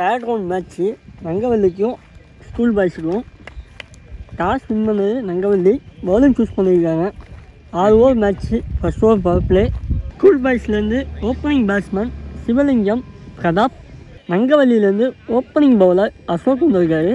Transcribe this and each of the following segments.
Third round match நங்கவல்லிக்கும் school பாய்ஸுக்கும் toss win பண்ணது நங்கவல்லி பவுலிங் சூஸ் பண்ணியிருக்காங்க. ஆறு over match first over power play school பாய்ஸ்லேருந்து opening batsman Sivalingam Pratap. நங்கவல்லியிலேருந்து ஓப்பனிங் பவுலர் அசோக் வந்திருக்காரு.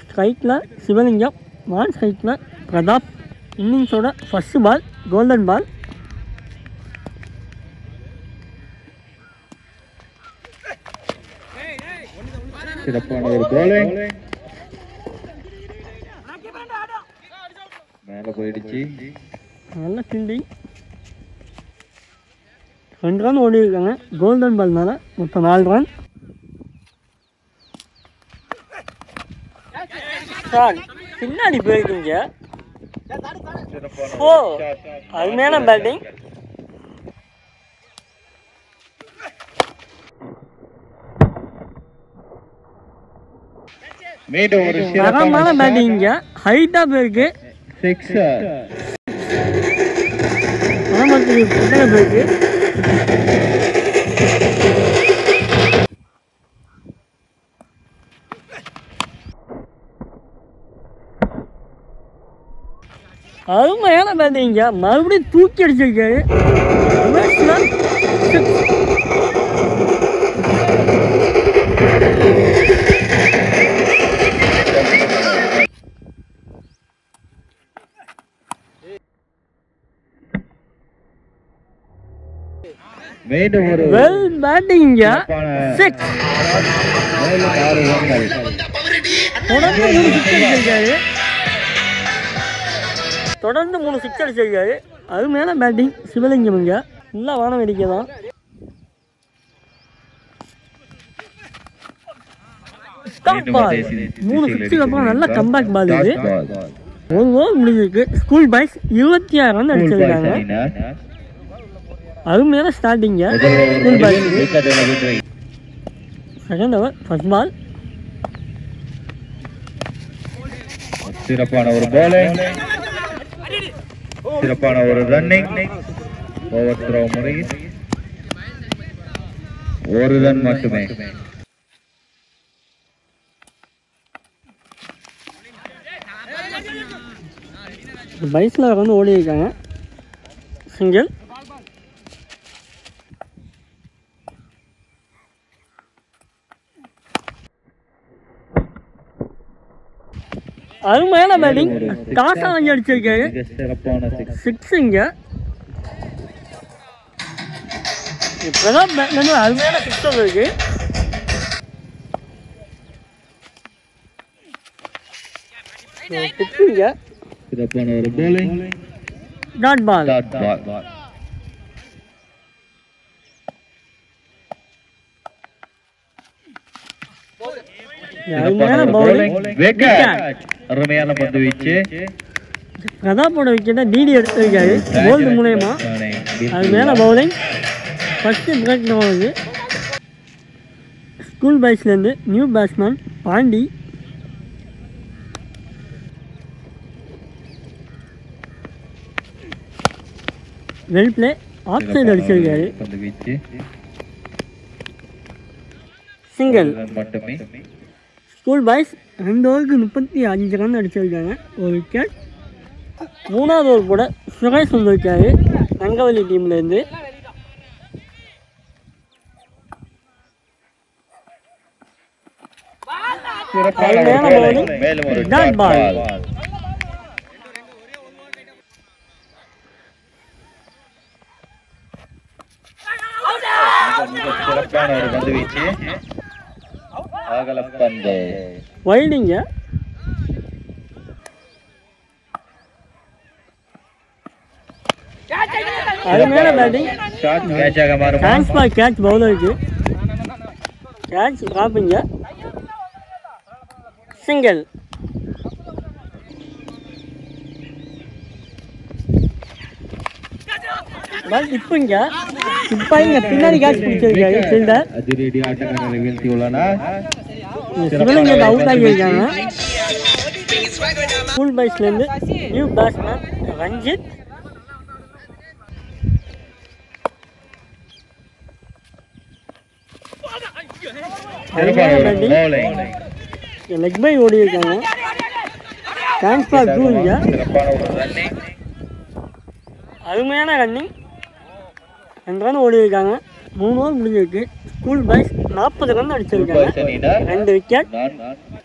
ஸ்ட்ரைக்கில் சிவலிங்கம் மான் ஸ்ட்ரைக்கில் பிரதாப். இன்னிங்ஸோட ஃபஸ்ட்டு பால் கோல்டன் பால் சிறப்பான ஒரு bowling மேல போயிடுச்சு. நல்ல ஃபீல்டிங் ரெண்டு ரன் ஓடி இருக்காங்க கோல்டன் பால்னால மொத்தம் நாலு ரன் சார் பின்னாடி போயிருக்கீங்க. ஓ அருமையான பேட்டிங் மீண்டும் ஒரு தரமான பேட்டிங்க ஹைட்டாக போயிருக்கு பின்னாடி போயிருக்கு அருமையான பேட்டிங்க மறுபடியும் தூக்கி அடிச்சிருக்காரு. மீண்டும் ஒரு வெல் பேட்டிங்க சிக்ஸ் மேலும் ஆறு ரன்கள் தொடர்ந்து மூணு சிக்ஸ் அடிச்சிருக்காரு தொடர்ந்து மூணு சிக்ஸ் அடிச்சிருக்காரு அருமையான பேட்டிங் சிவலிங்கம் இங்க. நல்லா வான வேடிக்கை தான். மூணு சிக்ஸுக்கு அப்புறம் நல்ல கம்பேக் பால் இது. ஒரு ஓவர் முடிஞ்சிருக்கு. ஸ்கூல் பாய்ஸ் இருபத்தி ஆறு ரன் அடிச்சிருக்காங்க. அருமையான ஸ்டார்டிங்க செகண்ட் ஓவர் ஃபர்ஸ்ட் பால் சிறப்பான ஒரு bowling. சிறப்பான ஒரு ரன்னிங் ஓவர் த்ரோ முறையில் ஒரு ரன் மட்டுமே. பைஸில் வந்து ஓடி இருக்காங்க சிங்கிள் அருமையான பேட்டிங் காசா வாங்கி அடிச்சிருக்காரு மிக சிறப்பான சிக்ஸ் சிக்ஸ் இங்க. இப்பதான் பேட்லேருந்து அருமையான சிக்ஸ் இருக்கு. சிக்ஸ் இங்க. சிறப்பான ஒரு bowling. Dot ball dot ball அருமையான பவுலிங் விக்கெட் அருமையான பந்து வீச்சு. பிரதாப்போட விக்கெட்டை டிடி எடுத்திருக்காரு. கோல்டு மூலயமா. அது மேலே பவுலிங் ஃபஸ்ட்டு பிரேக் டவுனுக்கு school பாய்ஸ்லேருந்து new batsman Pandi. Well play off side அடிச்சிருக்காரு. சிங்கிள் மட்டுமே. ஸ்கூல் பாய்ஸ் ரெண்டு ஓவருக்கு முப்பத்தி அஞ்சு ரன் அடிச்சிருக்காங்க. ஒரு விக்கெட் மூணாவது ஓவர் கூட சுரேஷ் வந்திருக்காரு தங்கவல்லி டீம்லேருந்து. மேலும் ஒரு Dot dot ball. ball. மிக சிறப்பான ஒரு பந்து வீச்சு அகலப்பந்து வைடிங்க அருமையான பேட்டிங் ஷார்ட் கேட்சாக மாறுமா டிரான்ஸ்பார் கேட்ச் பவுலருக்கு கேட்ச் டிராப்பிங்க சிங்கிள் பால் டிப்புங்க டிப்பாங்க பின்னாடி கேட்ச் பிடிச்சிருக்காரு. ஃபீல்டர் அதிரடி ஆட்டக்காரரை வீழ்த்தியுள்ளனர் சிவலிங்கத்தை அவுட் ஆகியிருக்காங்க school பாய்ஸ்லேருந்து new batsman Ranjith. Leg bye ஓடி இருக்காங்க. டிரான்ஸ்பார் டூ இங்கே. அருமையான ரன்னிங் ரெண்டு ரன் ஓடி இருக்காங்க. மூணு ஓவர் முடிஞ்சிருக்கு. ஸ்கூல் பாய்ஸ் நாற்பது ரன் அடிச்சிருக்காங்க ரெண்டு விக்கெட்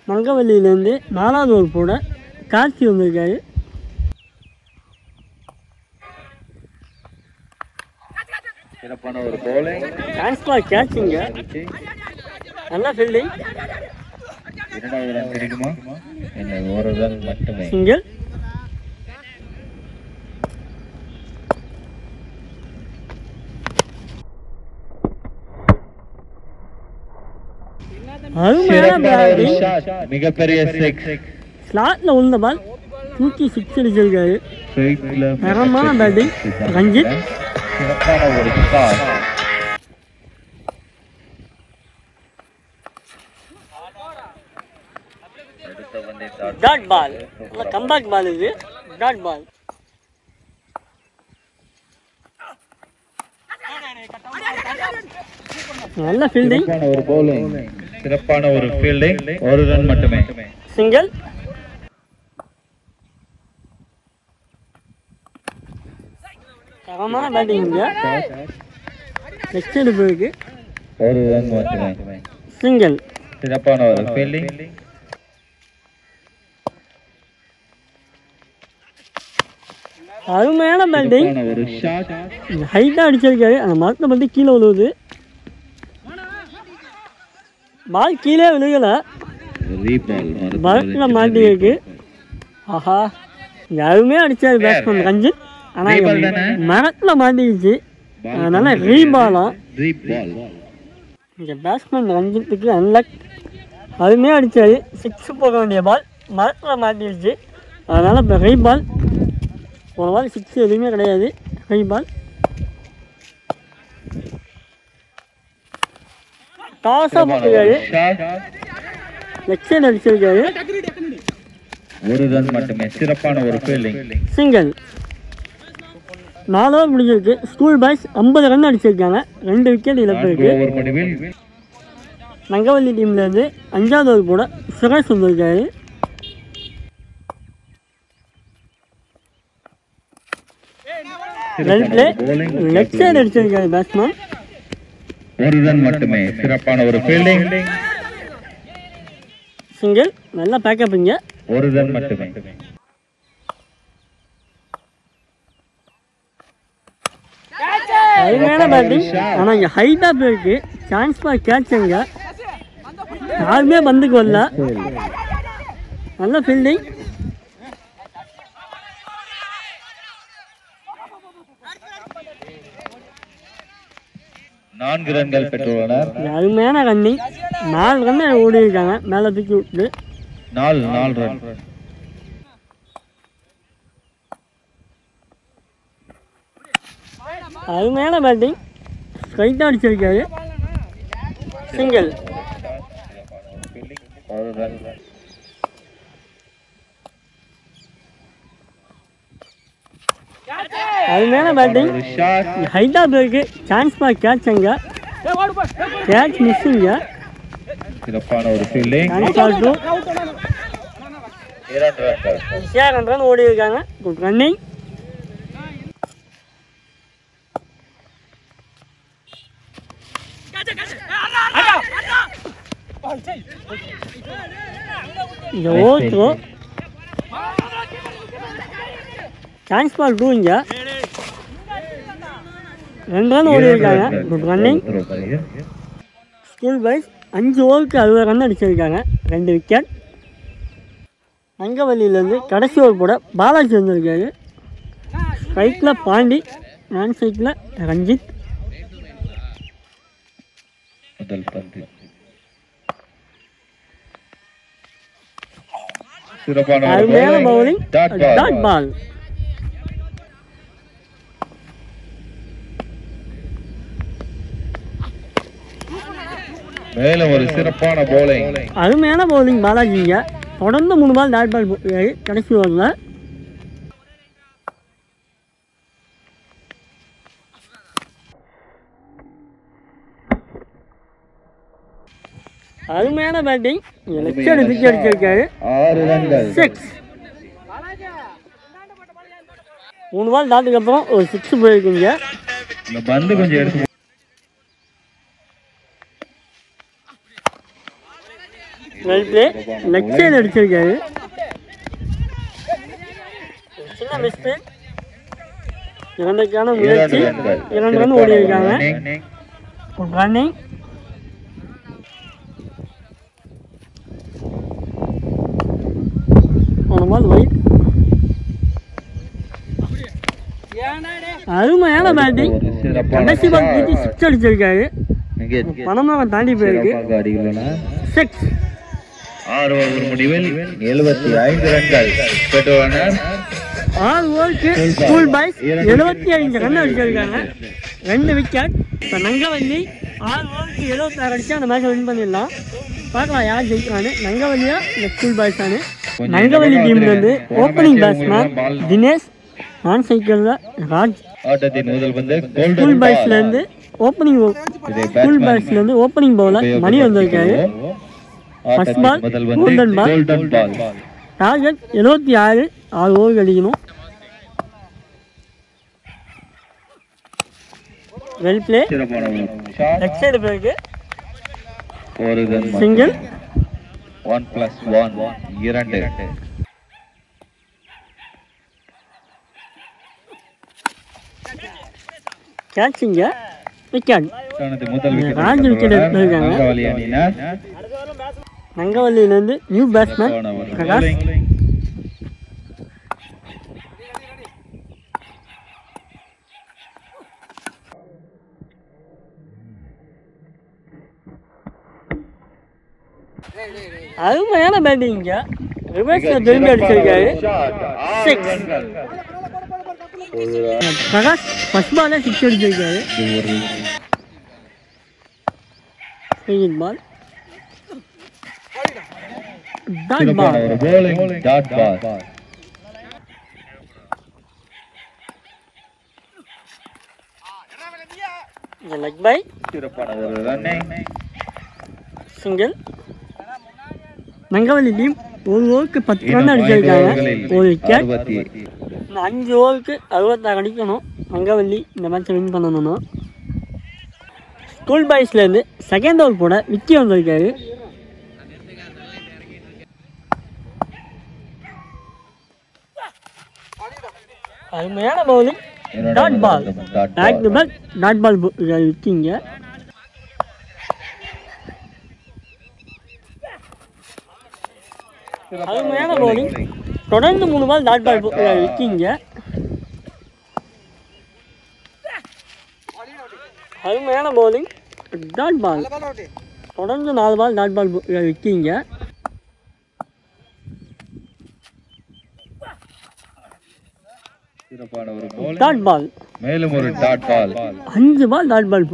மங்கவல்லியிலேருந்து நாலாவது ஓவர் போட காட்சி வந்திருக்காரு. சிறப்பான ஒரு bowling. டிரான்ஸ்பார் கேட்சிங்க நல்லா ஃபீல்டிங் இரண்டாவது ரன் கிடைக்குமா? இல்லை ஒரு ரன் மட்டுமே. சிங்கிள் அருமையான சிறப்பான ஒரு பேட்டிங் shot. மிகப்பெரிய சிக்ஸ் ஸ்லாட்டில் உள்ள பால் தூக்கி சிக்ஸ் அடிச்சிருக்காரு தரமான batting. ரஞ்சித். சிறப்பான ஒரு shot. அடுத்த பந்தை dot. டாட் பால் நல்ல கம்பேக் பால் இது டாட் பால் நல்ல ஃபீல்டிங் சிறப்பான ஒரு ஃபீல்டிங் ஒரு ரன் மட்டுமே. சிங்கிள் தரமான பேட்டிங் நெக்ஸ்ட் எடுப்பு ஒரு ரன் மட்டுமே. சிங்கிள் சிறப்பான ஒரு ஃபீல்டிங் அருமையான பேட்டிங் ஹைட்டாக அடிச்சிருக்காரு. அந்த மரத்தை பற்றி கீழே விழுவுது. பால் கீழே விழுகலை. ரீபால் மரத்தில் மாட்டியிருக்கு ஆஹா யாருமே அடிச்சாரு பேட்ஸ்மேன் ரஞ்சித். ஆனால்? மரத்தில் மாட்டிக்கிச்சு. அதனால ரீபாலாம் ரீபால் இங்கே பேட்ஸ்மேன் ரஞ்சித்துக்கு அன்லக் அதுமே அடிச்சாரு. சிக்ஸ் போக வேண்டிய பால் மரத்தில் மாட்டிருச்சு அதனால் இப்போ ரீபால் ஒரு பால் சிக்ஸ் எதுவுமே கிடையாது. ரீபால் ஷாட் லெக் சைடு அடிச்சிருக்காரு ஒரு ரன் மட்டுமே சிறப்பான ஒரு ஃபீல்டிங் சிங்கிள். நாலு ஓவர் முடிஞ்சிருக்கு. ஸ்கூல் பாய்ஸ் ஐம்பது ரன் அடிச்சிருக்காங்க. ரெண்டு விக்கெட் இழப்பு இருக்கு நங்கவல்லி டீம்லேருந்து அஞ்சாவது ஓவர் போட சுரேஷ் வந்திருக்காரு. பிளே லெஃப்ட் சைடு அடிச்சிருக்காரு பேட்ஸ்மேன் ஒரு ரன் மட்டுமே. சிறப்பான ஒரு ஃபீல்டிங் சிங்கிள் நல்லா பேக்கப் இங்கே. ஒரு ரன் மட்டுமே. அருமையான பேட்டிங் ஆனால் இங்கே ஹைட்டாக போயிருக்கு. சான்ஸ் ஃபார் கேட்சுங்க யாருமே பந்துக்கு வரல நல்ல ஃபீல்டிங் நான்கு ரன்கள் பெற்றுள்ளனர். அருமையான ரன்னிங் நாலு ரன் ஓடி இருக்காங்க மேலே தூக்கி விட்டு நாலு நாலு ரன். அருமையான பேட்டிங். ஸ்ட்ரைட்டாக அடிச்சிருக்காரு. சிங்கிள் ஒரு ரன். அருமையான பேட்டிங் போயிருக்கு சான்ஸ் ஃபார் கேட்சுங்க. கேட்ச் மிஸ்ஸிங்க சிறப்பான ஒரு ஃபீல்டிங் இரண்டு ரன் ஓடி இருக்காங்க குட் ரன்னிங் இந்த ஓட்டு சான்ஸ் பால் டூ இங்க. ரெண்டு ரன் ஓடி இருக்காங்க குட் ரன்னிங் ஸ்கூல் வைஸ் அஞ்சு ஓவருக்கு அறுபது ரன் அடிச்சிருக்காங்க. ரெண்டு விக்கெட் அங்கவல்லியிலேருந்து கடைசி ஓவர் போட பாலாஜி வந்திருக்காரு. ஸ்ட்ரைக்கில் பாண்டி நான் சைக்கில் ரஞ்சித். முதல் பந்து. சிறப்பான. Bowling dot. பால் மேலும் ஒரு சிறப்பான bowling. அருமையான பவுலிங் பாலாஜிங்க. தொடர்ந்து மூணு பால் டாட் பால் கடைசி ஓவரில் அருமையான பேட்டிங் லெக்சர் பிச் அடிச்சிருக்காரு. சிக்ஸ் மூணு பால் தாட்டுக்கு அப்புறம் ஒரு சிக்ஸ் போயிருக்குங்க. இந்த பந்து கொஞ்சம் எடுத்து லெக் சைடு அடிச்சிருக்காரு சின்ன மிஸ்டேக் இரண்டுக்கான முயற்சி. இரண்டு ரன் ஓடி இருக்காங்க ஒரு ரன்னிங் அருமையான பேட்டிங் கடைசி பால் சிக்ஸ் அடிச்சிருக்காரு. மிக பணமாக தாண்டி போயிருக்கு. சிக்ஸ் ஆறு ஓவர் முடிவில் எழுபத்தி ஐந்து ரன்கள் பெற்றுள்ளனர் ஆறு ஓவருக்கு ஸ்கூல் பாய்ஸ் எழுபத்தி ஐந்து ரன் அடிச்சிருக்காங்க ரெண்டு விக்கெட் இப்போ நங்கவல்லி ஆறு ஓவருக்கு எழுபத்தாறு அடிச்சு அந்த மேட்சை வின் பண்ணிடலாம். பார்க்கலாம் யார் ஜெயிக்கிறான்னு. நங்கவல்லியா? இல்லை ஸ்கூல் பாய்ஸ் தானே? நங்கவல்லி டீம்லேருந்து ஓப்பனிங் பேட்ஸ்மேன் தினேஷ் நான் சைக்கிளில் ராஜ். ஆட்டத்தின் முதல் பந்து ஸ்கூல் பாய்ஸ்லேருந்து ஓப்பனிங் ஸ்கூல் பாய்ஸ்லேருந்து ஓப்பனிங் பவுலர் மணி வந்திருக்காரு. First ball golden ball target எழுபத்தி ஆறு ஆறு ஓவர் அடிக்கணும் வெல் பிளே லெஃப்ட் சைடு ஒரு run single one plus one இரண்டு. கேட்சிங்க விக்கெட். தனது முதல் விக்கெட் ராஜ் விக்கெட் எடுத்திருக்காங்க. நங்கவல்லியிலேருந்து நியூ பேட்ஸ்மேன் பிரகாஷ். அருமையான பேட்டிங்க ரிவர்ஸில் திரும்பி அடிச்சிருக்காரு. Six. பிரகாஷ் ஃபர்ஸ்ட் பாலே சிக்ஸ் அடிச்சிருக்காரு. பால் டாட் பால் ஒரு bowling dot ball leg bye சிறப்பான ஒரு ரன்னிங் சிங்கிள் நங்கவல்லி டீம் ஒரு ஓவருக்கு பத்து ரன் அடிச்சிருக்காங்க. ஒரு விக்கெட் இந்த அஞ்சு ஓவருக்கு அறுபத்தாறு அடிக்கணும். நங்கவல்லி இந்த மேட்ச்சை வின் பண்ணணும்னா. ஸ்கூல் பாய்ஸ்லேருந்து செகண்ட் ஓவர் போட விக்கி வந்திருக்காரு. அருமையான bowling dot ball. Back to back dot ball விக்கிங்க அருமையான பவுலிங் தொடர்ந்து மூணு பால் டாட் பால் விக்கிங்க அருமையான பவுலிங் டாட் பால் தொடர்ந்து நாலு பால் டாட் பால் விக்கிங்க சிறப்பான ஒரு bowling. டாட் பால். மேலும் ஒரு டாட் பால். அஞ்சு பால் டாட் பால்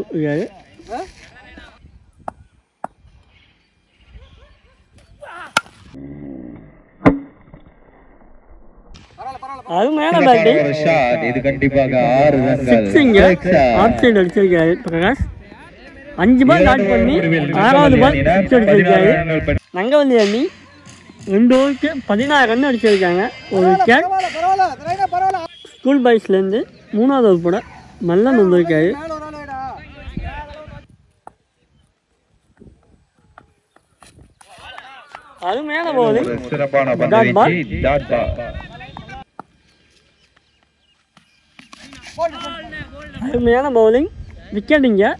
ஷாட் இது கண்டிப்பாக ஆறு ரன்கள். சிக்ஸிங்க Six. ஆஃப் சைடு அடிச்சிருக்காரு பிரகாஷ். அஞ்சு பால் டாட் பண்ணி ஆறாவது பால் அடிச்சிருக்காரு. நங்கவல்லி அணி ரெண்டு ஓவருக்கு பதினாறு ரன் அடிச்சிருக்காங்க. ஒரு விக்கெட் ஸ்கூல் பாய்ஸ்லேருந்து மூணாவது ஓவர் போட மல்லன் வந்திருக்காரு. அருமையான பவுலிங் ஒரு சிறப்பான அருமையான பவுலிங் விக்கெட்டுங்க.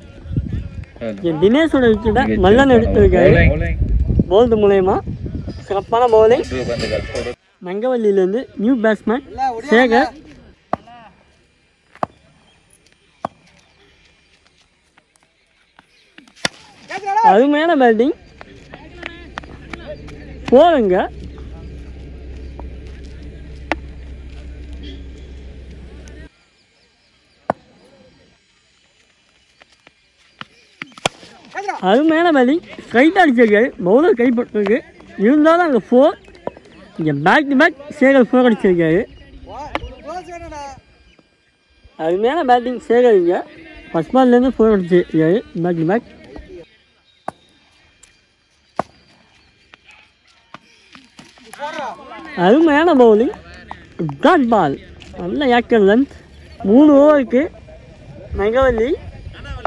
தினேஷோட விக்கெட்டை மல்லன் எடுத்திருக்காரு. போல்டு மூலயமா சிறப்பான பவுலிங் நங்கவல்லியிலேருந்து நியூ பேட்ஸ்மேன் சேகர். அருமையான பேட்டிங் போருங்க அருமையான பேட்டிங் ஸ்ட்ரைட்டாக அடிச்சிருக்காரு. பவுலர் கைப்பற்றிருக்கு இருந்தாலும் அங்கே ஃபோர் இங்கே back to back Sekar four அடிச்சிருக்காரு. அருமையான பேட்டிங் சேகர் இங்கே. ஃபஸ்ட் பால்லேருந்து ஃபோர் அடிச்சிருக்காரு. பேக் டு பேக் அருமையான பவுலிங் டாட் பால் நல்ல ஏக்கர் லென்த் மூணு ஓவருக்கு நகவல்லி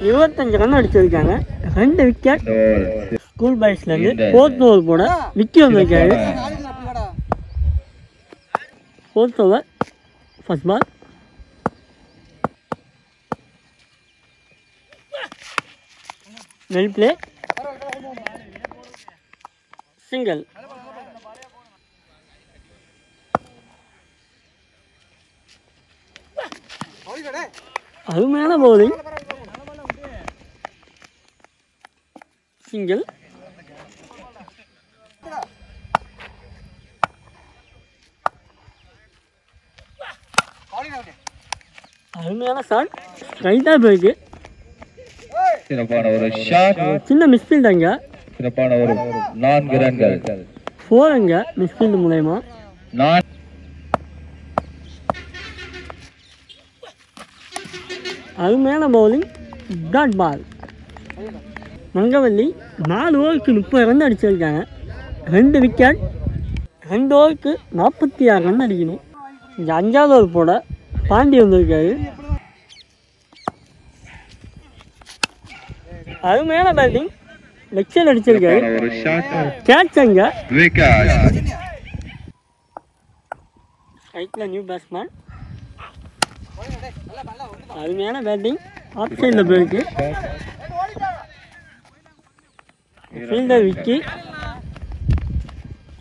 இருபத்தஞ்சு ரன் அடிச்சிருக்காங்க. ரெண்டு விக்கெட் ஸ்கூல் பாய்ஸ்லேருந்து ஃபோர்த் ஓவர் போட விக்கி வந்திருக்காரு. Fourth over first ball well play single அருமையான பவுலிங் சிங்கிள் அருமையான ஷாட் ஸ்ட்ரைட்டாக போயிருக்கு சிறப்பான ஒரு ஷாட் சின்ன மிஸ்ஃபீல்ட் அங்கே. சிறப்பான ஒரு நான்கு ரன்கள். ஃபோர் அங்கே மிஸ்ஃபீல்டு மூலயமா. நான் அருமையான பவுலிங் டாட் பால் மங்கவல்லி நாலு ஓவருக்கு முப்பது ரன் அடிச்சிருக்காங்க. ரெண்டு விக்கெட் ரெண்டு ஓவருக்கு நாற்பத்தி ஆறு ரன் அடிக்கணும். இங்கே அஞ்சாவது ஓவர் போட பாண்டி வந்திருக்காரு. அருமையான பேட்டிங் லெக்சர் அடிச்சிருக்காரு. கேட்ச் அங்கே. ரைட்டில் நியூ பேட்ஸ்மேன் அருமையான பேட்டிங் ஆஃப் சைடில் போயிருக்கு. ஃபீல்டர் விக்கி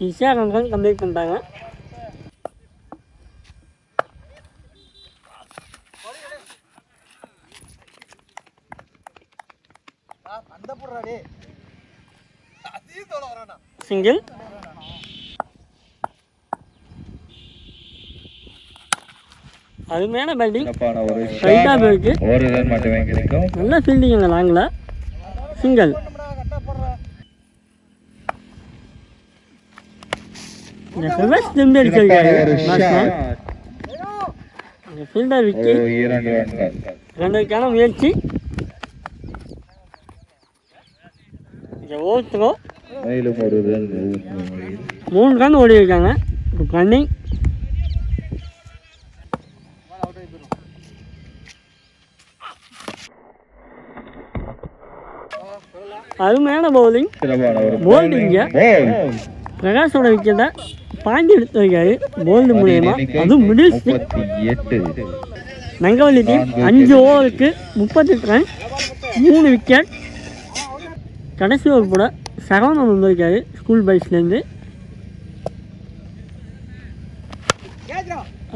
ஈஸியாக ரெண்டு ரன் கம்ப்ளீட் பண்ணிட்டாங்க. சிங்கிள் அருமையான பேட்டிங் ரைட்டாக போயிருக்கு. ஒரு ரன் மட்டுமே கிடைக்கும். நல்ல ஃபீல்டிங் அந்த லாங்கில் சிங்கிள் இந்த ரிவர்ஸ் திரும்பி அடிச்சிருக்காரு பேட்ஸ்மேன் ஃபீல்டர் விக்கி ரெண்டுக்கான முயற்சி. ஓவர் த்ரோ மூணு ரன் ஓடி இருக்காங்க ரன்னிங் அருமையான பவுலிங் சிறப்பான பிரகாஷோட விக்கெட்டை பாண்டி எடுத்திருக்காரு போல்டு மூலயமா. அதுவும் மிடில் எட்டு நங்கவல்லி டீம் அஞ்சு ஓவருக்கு முப்பத்தெட்டு ரன் மூணு விக்கெட் கடைசி ஓவர் கூட சரவணன் வந்திருக்காரு ஸ்கூல் பைஸ்லேருந்து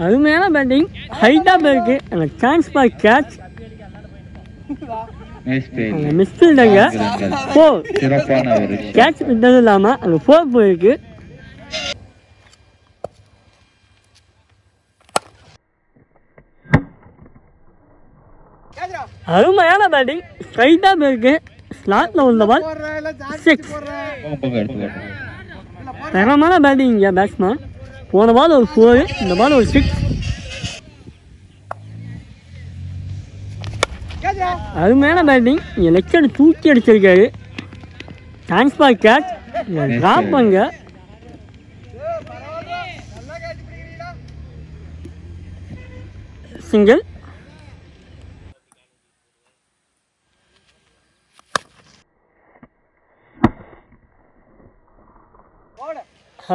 அருமையான பேட்டிங் ஹைட்டாக போயிருக்கு அந்த சான்ஸ் பார் கேட்ச் மிஸ்ஃபீல்டுங்க ஃபோர் கேட்ச் விட்டது இல்லாமல் அங்கே ஃபோர் போயிருக்கு அருமையான பேட்டிங் ஸ்ட்ரைட்டாக போயிருக்கு ஸ்லாட்டில் உள்ள பால் சிக்ஸ் தரமான பேட்டிங் இங்கே பேட்ஸ்மேன் போன பால் ஒரு ஃபோர் இந்த பால் ஒரு சிக்ஸ் அருமையான பேட்டிங். இங்கே லெக்சர் தூக்கி அடிச்சிருக்காரு. டிரான்ஸ்பார் கேட்ச் ட்ராப் அங்க. சிங்கிள்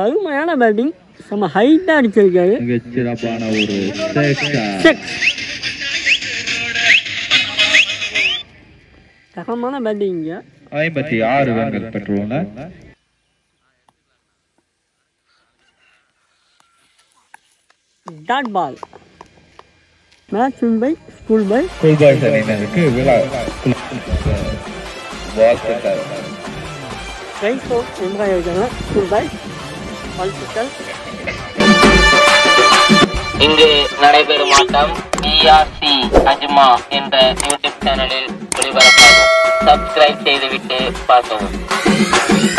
அருமையான பேட்டிங். செம்ம ஹைட்டாக அடிச்சிருக்காரு. சிறப்பான ஒரு சிக்ஸ் சிக்ஸ் தரமான பேட்டிங் இங்கே. ஐம்பத்தி ஆறு ரன்கள் பெற்றுள்ளன. Dot ball match win by school by school boys அணியினருக்கு விழா ரைட் ஸ்கூல் வாழ்த்துக்கள். இங்கு நடைபெறும் ஆட்டம் பிஆர்சி அஜ்மா என்ற யூடியூப் சேனலில் ஒளிபரப்பாகும். சப்ஸ்கிரைப் செய்துவிட்டு பார்க்கவும்.